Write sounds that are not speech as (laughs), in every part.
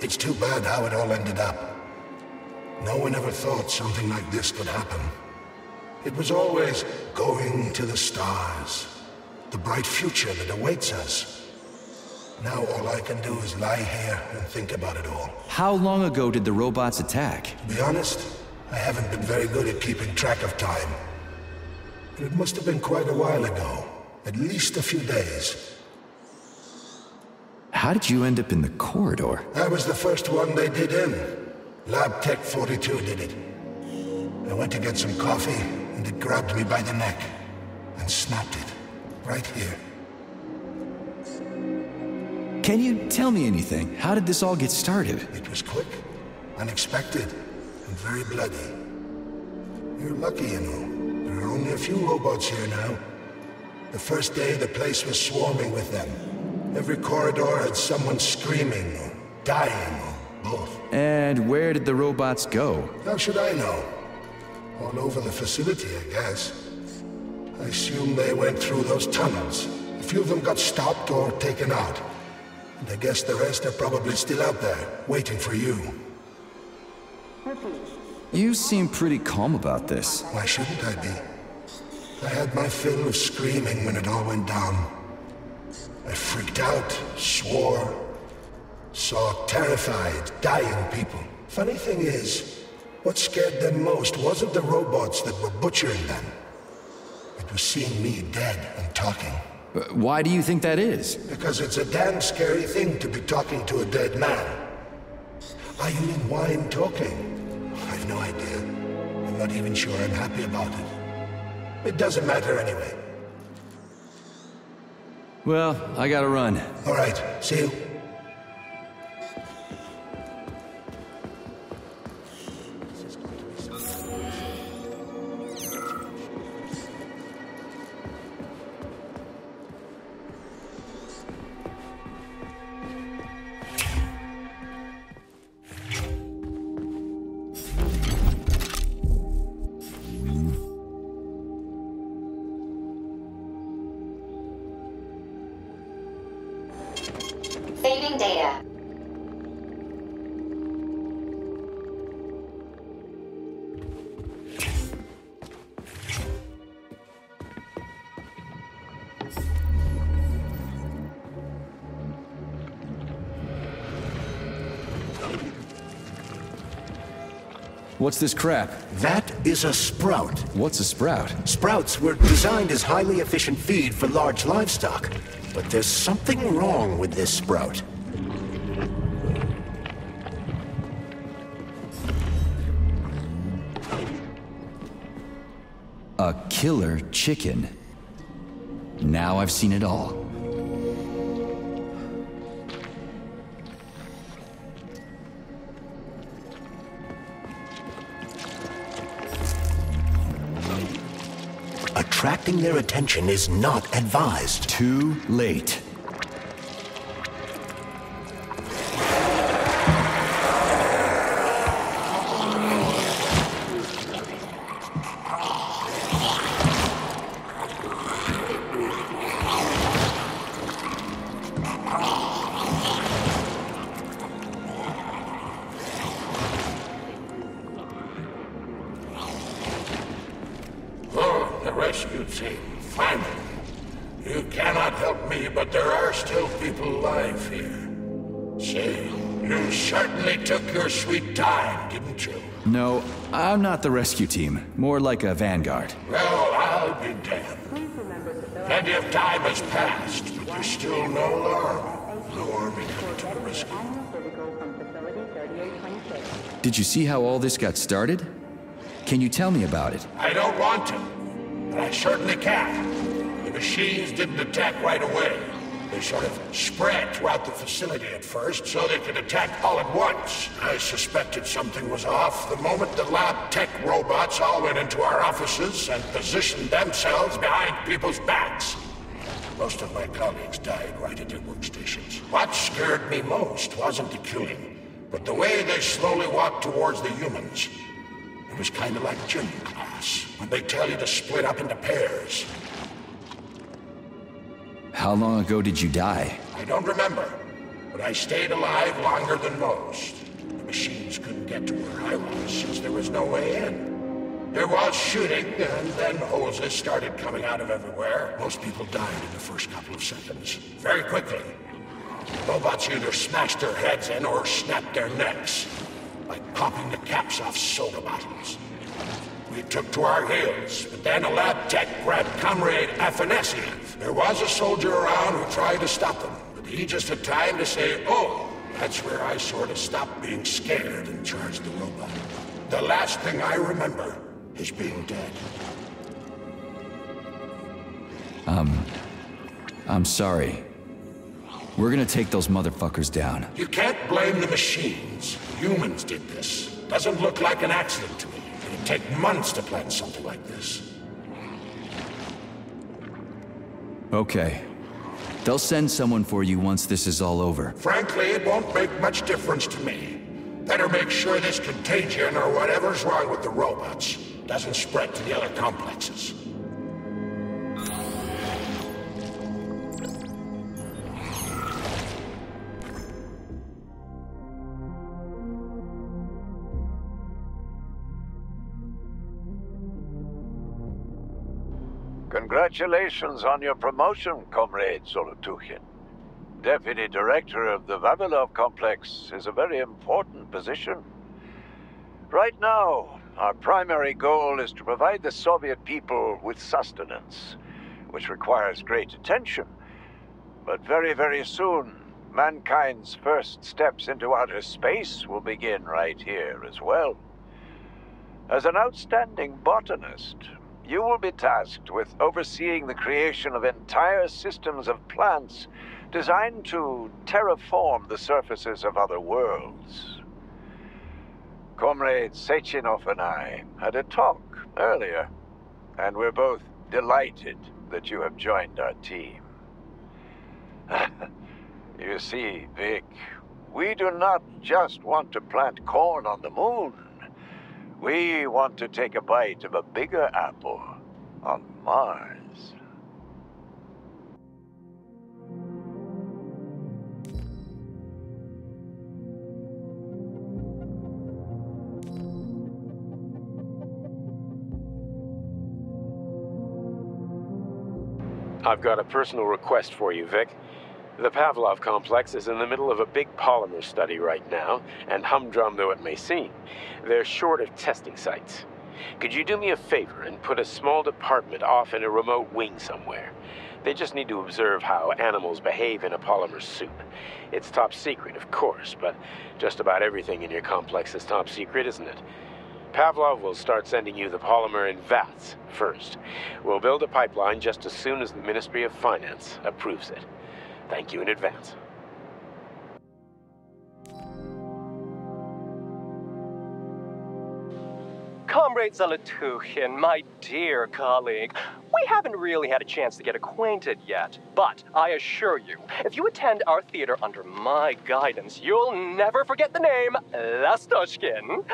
It's too bad how it all ended up. No one ever thought something like this could happen. It was always going to the stars, the bright future that awaits us. Now all I can do is lie here and think about it all. How long ago did the robots attack? To be honest, I haven't been very good at keeping track of time. It must have been quite a while ago. At least a few days. How did you end up in the corridor? I was the first one they did in. Lab Tech 42 did it. I went to get some coffee, and it grabbed me by the neck. And snapped it. Right here. Can you tell me anything? How did this all get started? It was quick, unexpected, and very bloody. You're lucky, you know. There are only a few robots here now. The first day, the place was swarming with them. Every corridor had someone screaming, or dying, or both. And where did the robots go? How should I know? All over the facility, I guess. I assume they went through those tunnels. A few of them got stopped or taken out. And I guess the rest are probably still out there, waiting for you. You seem pretty calm about this. Why shouldn't I be? I had my fill of screaming when it all went down. I freaked out, swore, saw terrified, dying people. Funny thing is, what scared them most wasn't the robots that were butchering them. It was seeing me dead and talking. Why do you think that is? Because it's a damn scary thing to be talking to a dead man. You mean why I'm talking? I've no idea. I'm not even sure I'm happy about it. It doesn't matter anyway. Well, I gotta run. All right, see you. What's this crap? That is a sprout. What's a sprout? Sprouts were designed as highly efficient feed for large livestock. But there's something wrong with this sprout. A killer chicken. Now I've seen it all. Attracting their attention is not advised. Too late. More like a vanguard. Well, I'll be damned. Plenty of time has passed, but there's still no alarm. No army coming to the rescue. Did you see how all this got started? Can you tell me about it? I don't want to, but I certainly can. The machines didn't attack right away. They sort of spread throughout the facility at first, so they could attack all at once. I suspected something was off the moment the lab tech robots all went into our offices and positioned themselves behind people's backs. Most of my colleagues died right at their workstations. What scared me most wasn't the killing, but the way they slowly walked towards the humans. It was kind of like gym class, when they tell you to split up into pairs. How long ago did you die? I don't remember, but I stayed alive longer than most. The machines couldn't get to where I was, since there was no way in. There was shooting, and then hoses started coming out of everywhere. Most people died in the first couple of seconds. Very quickly. Robots either smashed their heads in or snapped their necks. Like popping the caps off soda bottles. We took to our heels, but then a lab tech grabbed Comrade Afanasiev. There was a soldier around who tried to stop them, but he just had time to say, oh, that's where I sort of stopped being scared and charged the robot. The last thing I remember is being dead. Um, I'm sorry. We're gonna take those motherfuckers down. You can't blame the machines. Humans did this. Doesn't look like an accident to me. It'd take months to plan something like this. Okay. They'll send someone for you once this is all over. Frankly, it won't make much difference to me. Better make sure this contagion or whatever's wrong with the robots doesn't spread to the other complexes. Congratulations on your promotion, Comrade Zolotukhin. Deputy Director of the Vavilov Complex is a very important position. Right now, our primary goal is to provide the Soviet people with sustenance, which requires great attention. But very, very soon, mankind's first steps into outer space will begin right here as well. As an outstanding botanist, you will be tasked with overseeing the creation of entire systems of plants designed to terraform the surfaces of other worlds. Comrade Sechenov and I had a talk earlier, and we're both delighted that you have joined our team. (laughs) you see, Vic, we do not just want to plant corn on the moon. We want to take a bite of a bigger apple on Mars. I've got a personal request for you, Vic. The Pavlov complex is in the middle of a big polymer study right now, and humdrum though it may seem, they're short of testing sites. Could you do me a favor and put a small department off in a remote wing somewhere? They just need to observe how animals behave in a polymer soup. It's top secret, of course, but just about everything in your complex is top secret, isn't it? Pavlov will start sending you the polymer in vats first. We'll build a pipeline just as soon as the Ministry of Finance approves it. Thank you in advance. Comrade Zolotukhin, my dear colleague, we haven't really had a chance to get acquainted yet, but I assure you, if you attend our theater under my guidance, you'll never forget the name Lastoshkin.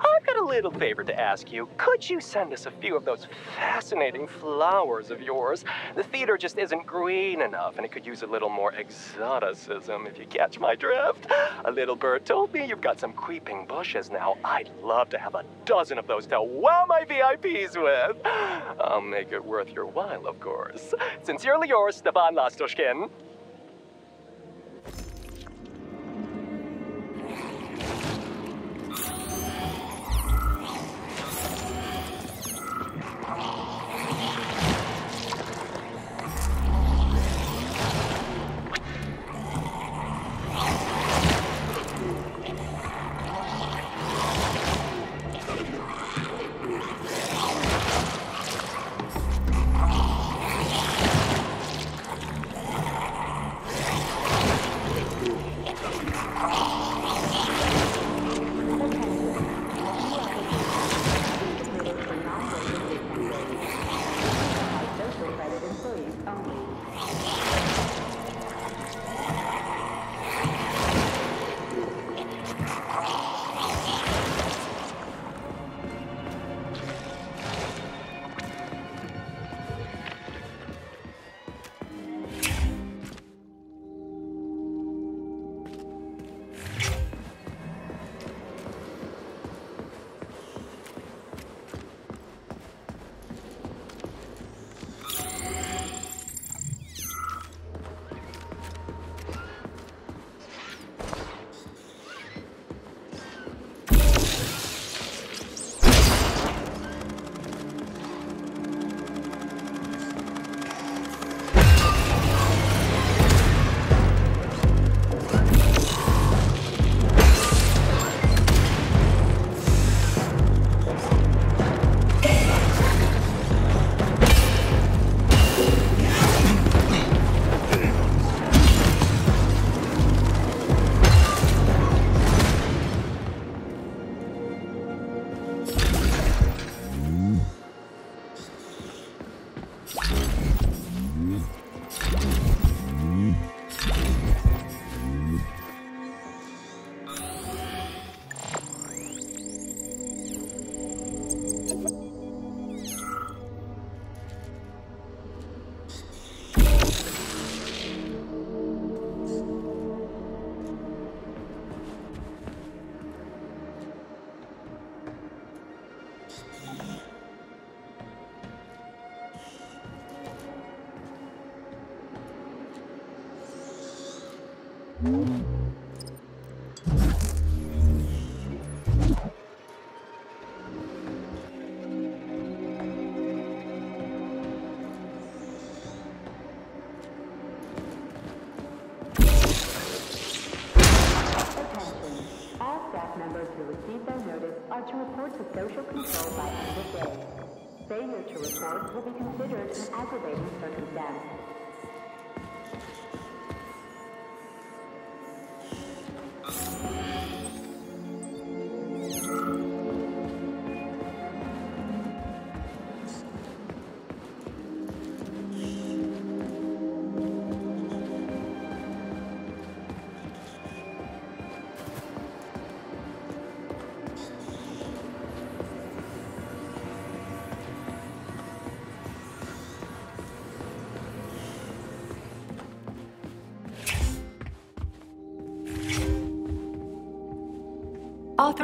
I've got a little favor to ask you. Could you send us a few of those fascinating flowers of yours? The theater just isn't green enough, and it could use a little more exoticism, if you catch my drift. A little bird told me you've got some creeping bushes now. I'd love to have a dozen of those to wow my VIPs with. I'll make it worth your while, of course. Sincerely yours, Stepan Lastoshkin. need their notice are to report to social control by end of day. Failure to report will be considered an aggravating circumstance.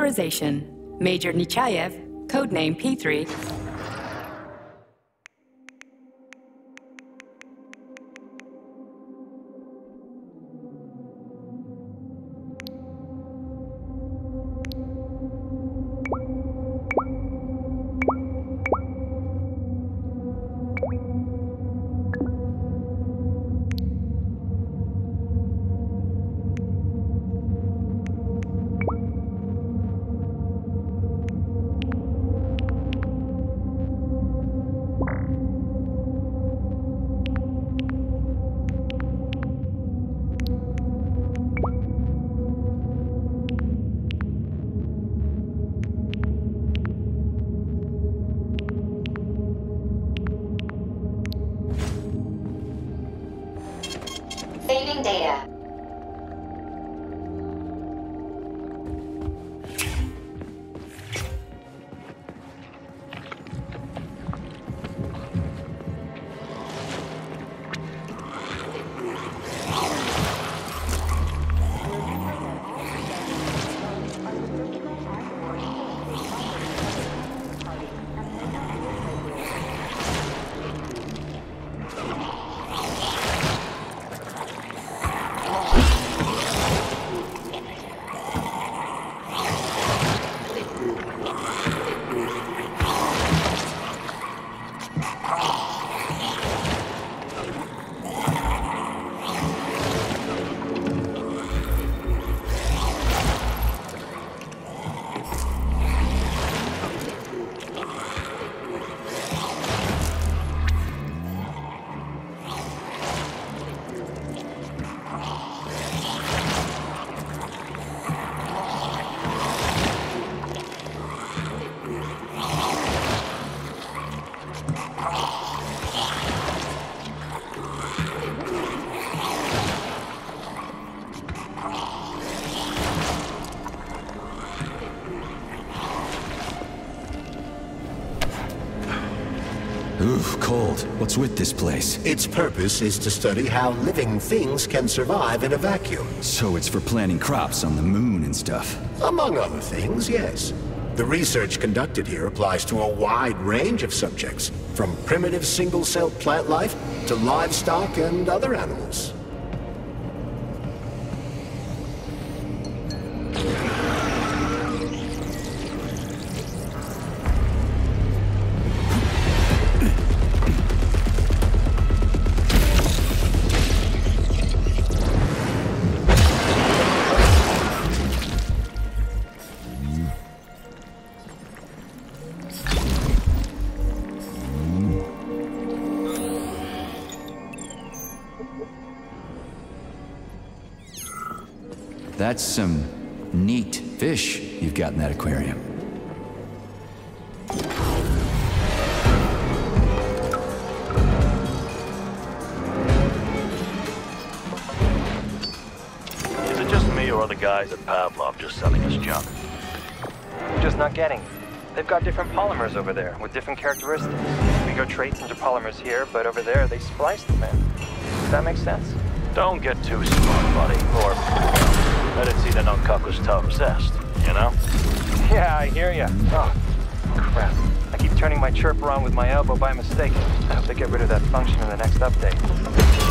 Authorization. Major Nechayev, codename P3, Cold. What's with this place? Its purpose is to study how living things can survive in a vacuum. So it's for planting crops on the moon and stuff. Among other things, yes. The research conducted here applies to a wide range of subjects, from primitive single-celled plant life to livestock and other animals. That's some neat fish you've got in that aquarium. Is it just me or are the guys at Pavlov just selling us junk? I'm just not getting. They've got different polymers over there with different characteristics. We go traits into polymers here, but over there they splice them in. Does that make sense? Don't get too smart, buddy. Or let it see the non-cuckoo's tough zest, you know? Yeah, I hear ya. Oh, crap. I keep turning my chirp around with my elbow by mistake. I hope they get rid of that function in the next update.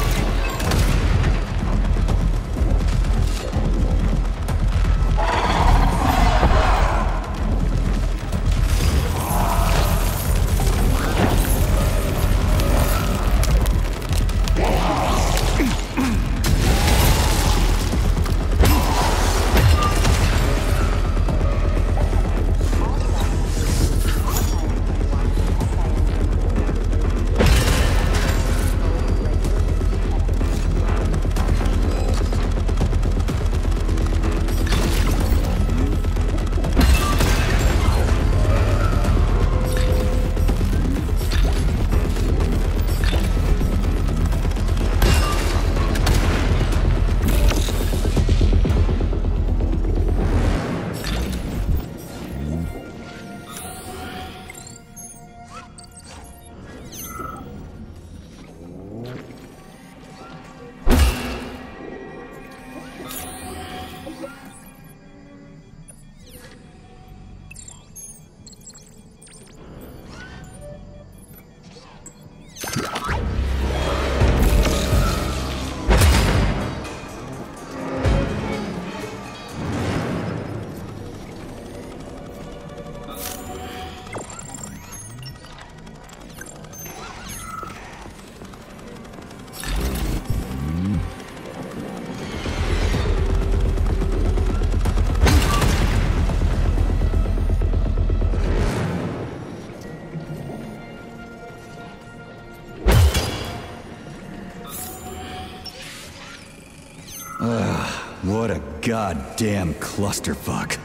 Goddamn clusterfuck.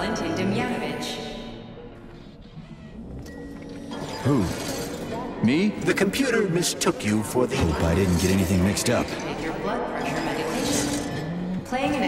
Valentin Demyanovich. Who? Me? The computer mistook you for the... Hope I didn't get anything mixed up. Take your blood pressure medication. Playing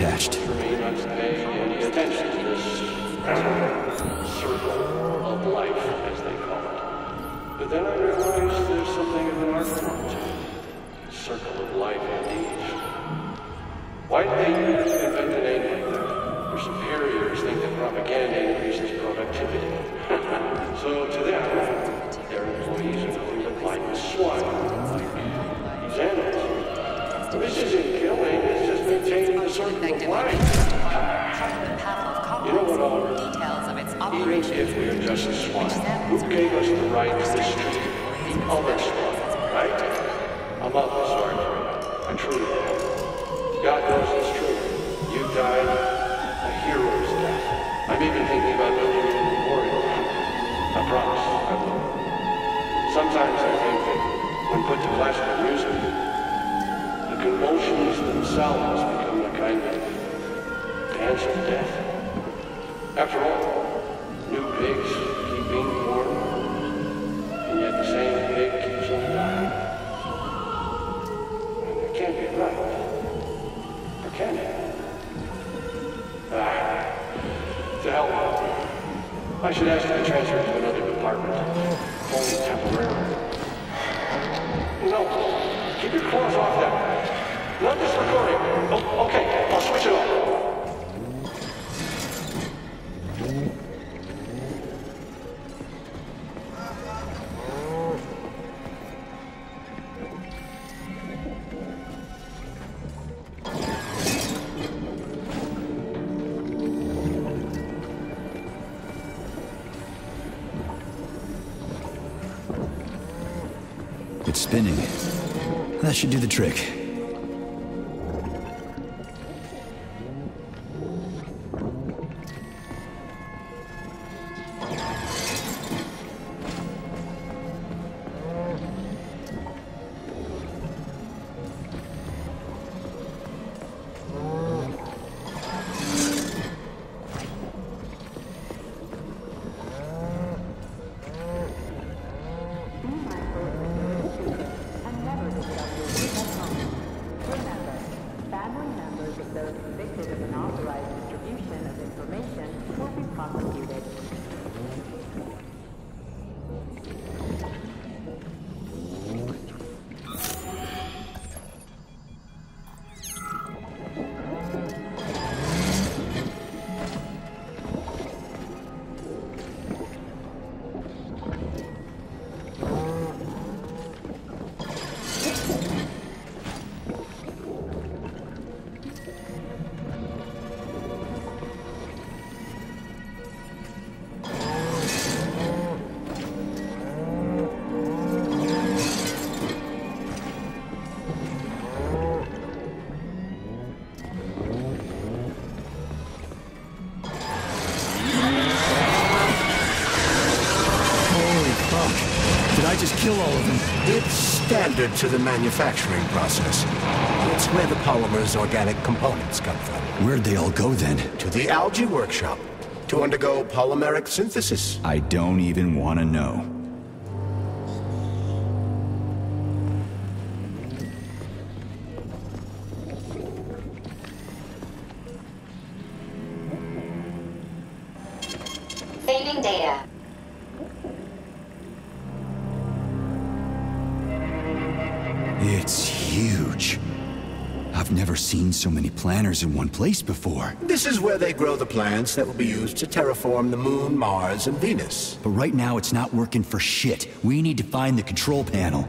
it. But then I realized there's something. Circle of life. Why did they invent a? Their superiors think that propaganda increases productivity. so to them, their employees are nothing but swine, like. This isn't killing, maintaining the circle of life. You know? Details of its if we're just swine, who gave us the right to mistreat the other swine, right? I'm awfully sorry for you. I truly am. God knows it's true. You died a hero's death. I'm even thinking about building a memorial. I promise I will. Sometimes I think that when put to classical music, the convulsions themselves dance death. After all, should do the trick. Standard to the manufacturing process. It's where the polymer's organic components come from. Where'd they all go then? To the algae workshop to undergo polymeric synthesis. I don't even want to know. Saving data. Seen so many planters in one place before. This is where they grow the plants that will be used to terraform the Moon, Mars, and Venus. But right now it's not working for shit. We need to find the control panel.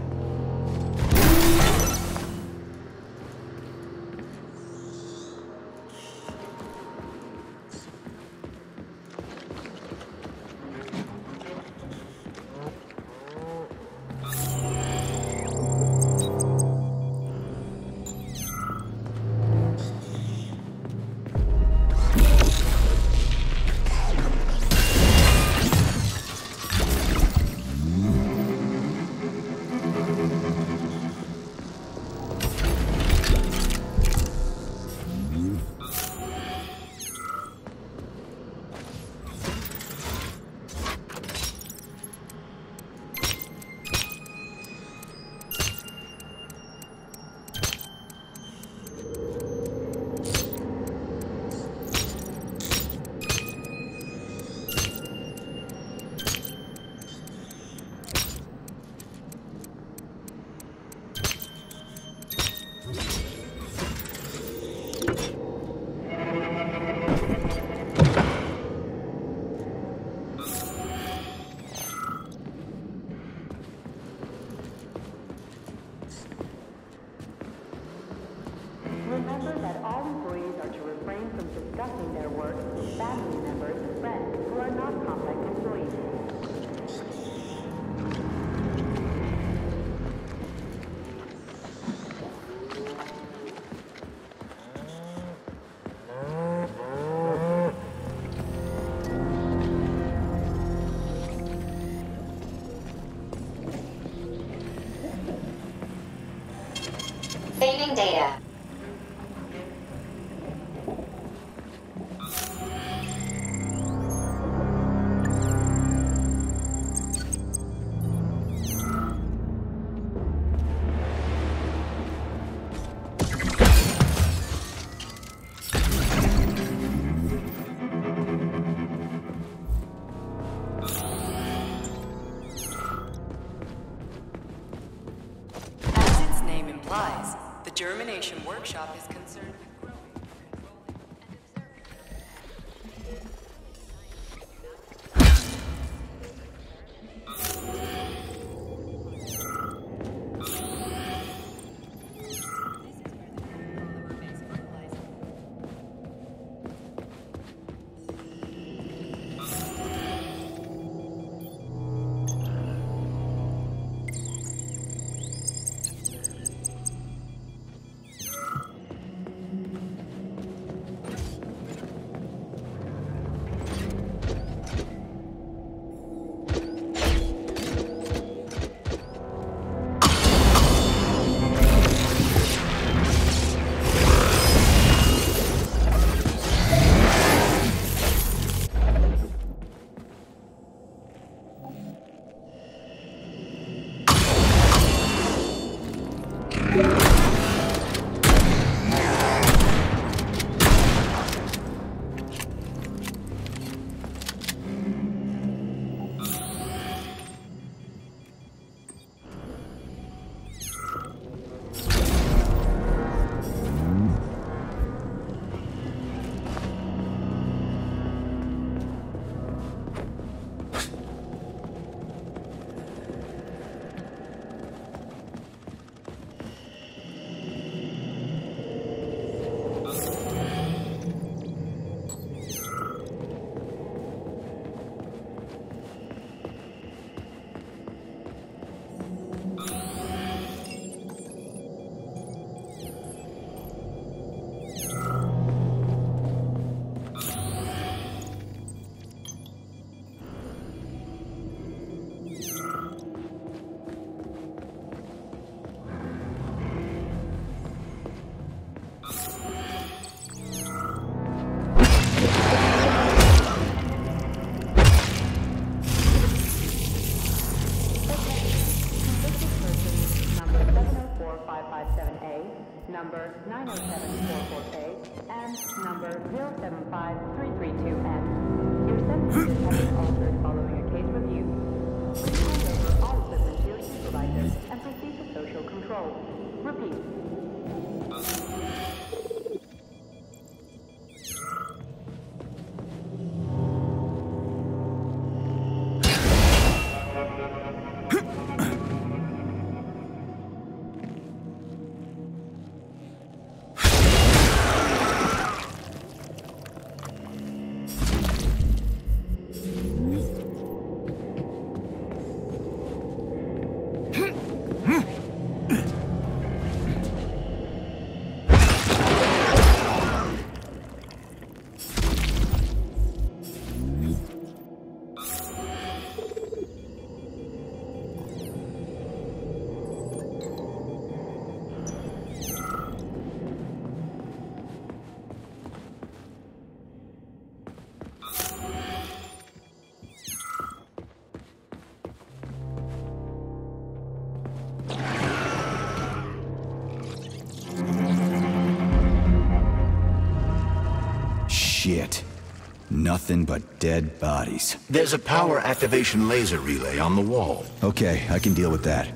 Nothing but dead bodies. There's a power activation laser relay on the wall. Okay, I can deal with that.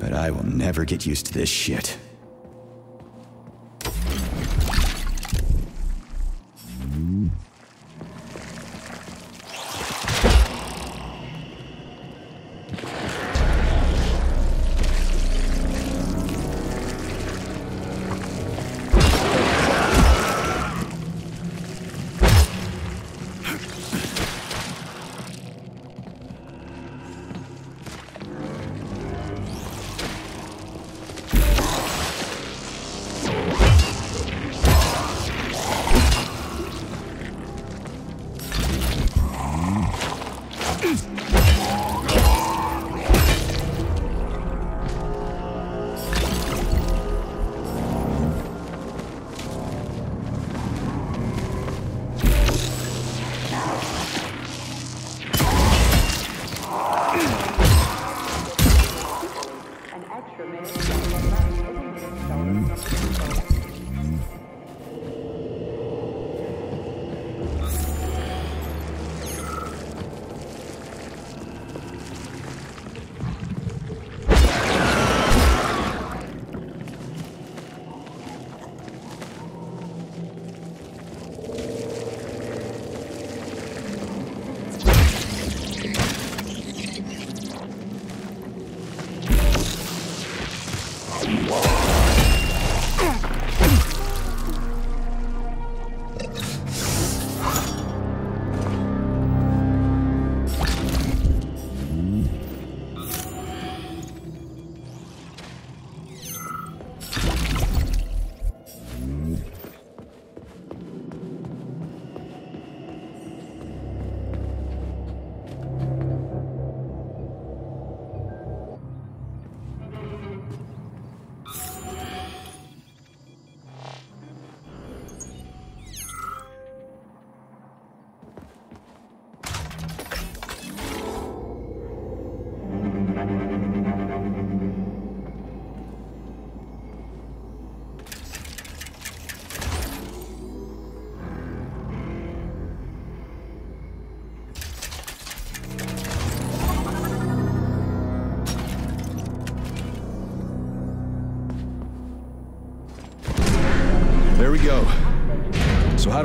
But I will never get used to this shit. Extra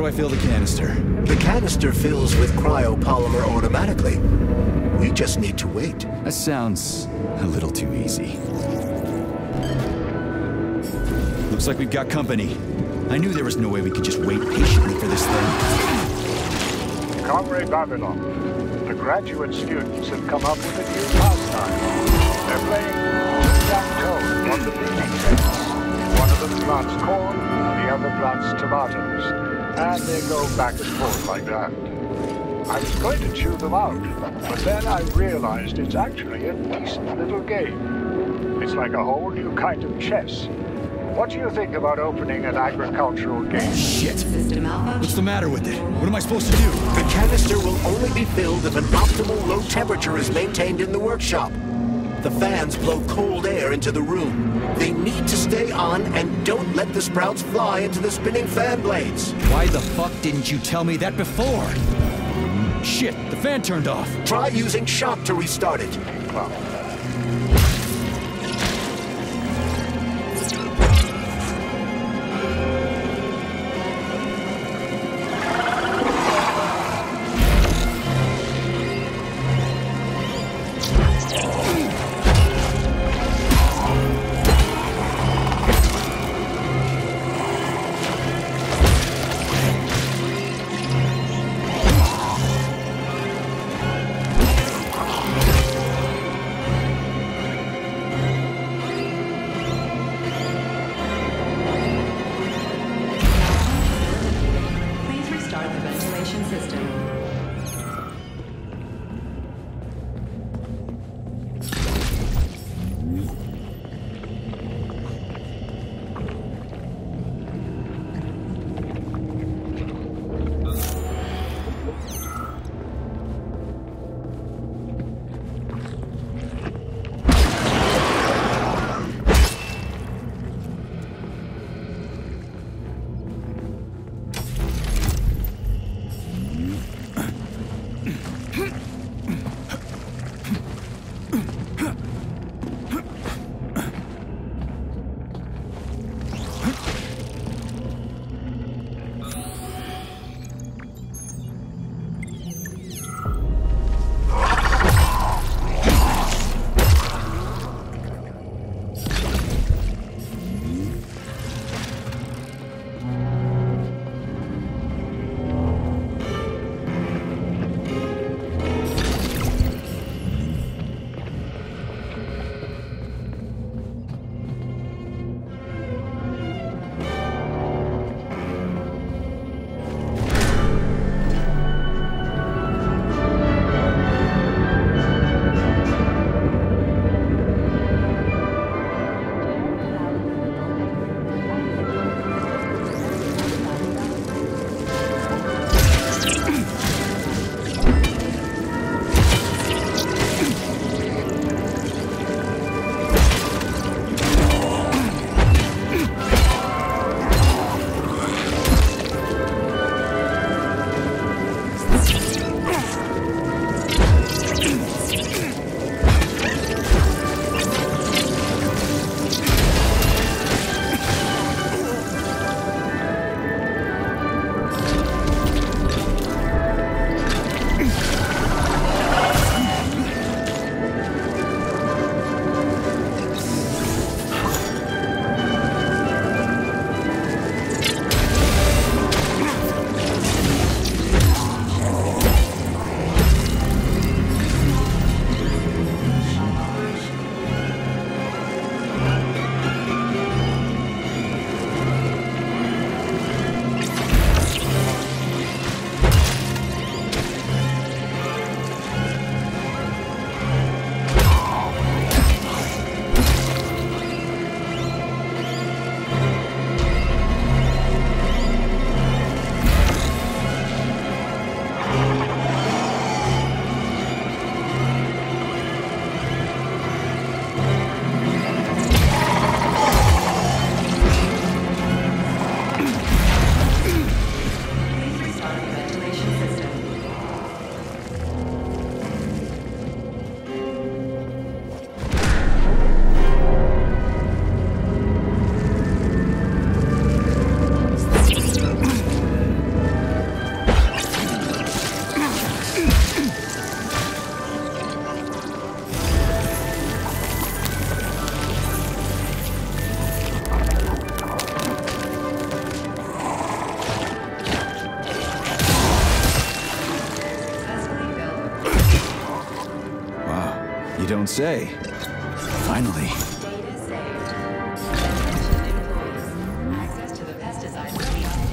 I fill the canister? The canister fills with cryopolymer automatically. We just need to wait. That sounds a little too easy. Looks like we've got company. I knew there was no way we could just wait patiently for this thing. Comrade Babylon, the graduate students have come up with a new pastime. They're playing tic-tac-toe on the breeding fence. One of them plants corn, the other plants tomatoes, and they go back and forth like that. I was going to chew them out, but then I realized it's actually a decent little game. It's like a whole new kind of chess. What do you think about opening an agricultural game? Shit! What's the matter with it? What am I supposed to do? The canister will only be filled if an optimal low temperature is maintained in the workshop. The fans blow cold air into the room. They need to stay on and don't let the sprouts fly into the spinning fan blades. Why the fuck didn't you tell me that before? Shit, the fan turned off. Try using shock to restart it. Please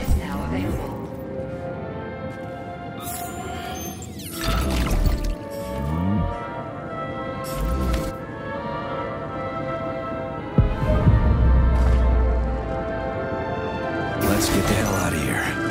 is now available. Let's get the hell out of here.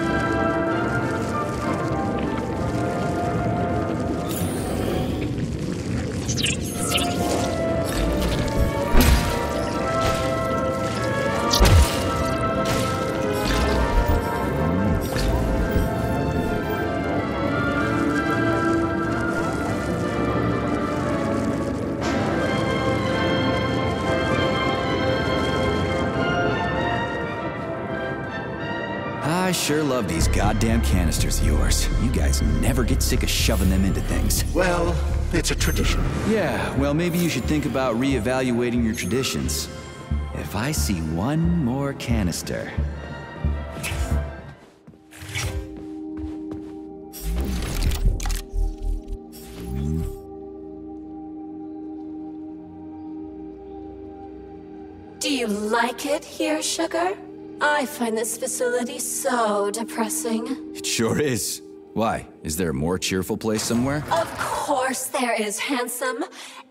Love these goddamn canisters of yours. You guys never get sick of shoving them into things. Well, it's a tradition. Yeah, well, maybe you should think about reevaluating your traditions. If I see one more canister. Do you like it here, Sugar? I find this facility so depressing. It sure is. Why? Is there a more cheerful place somewhere? Of course there is, handsome.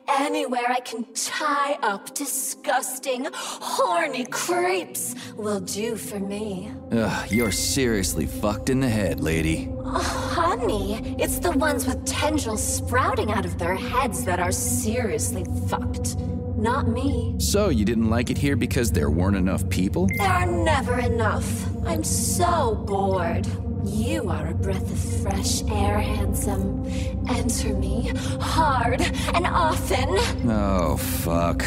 Anywhere I can tie up disgusting, horny creeps will do for me. Ugh, you're seriously fucked in the head, lady. Oh, honey, it's the ones with tendrils sprouting out of their heads that are seriously fucked. Not me. So, you didn't like it here because there weren't enough people? There are never enough. I'm so bored. You are a breath of fresh air, handsome. Enter me hard and often. Oh, fuck.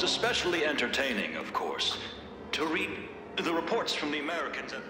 was especially entertaining, of course, to read the reports from the Americans at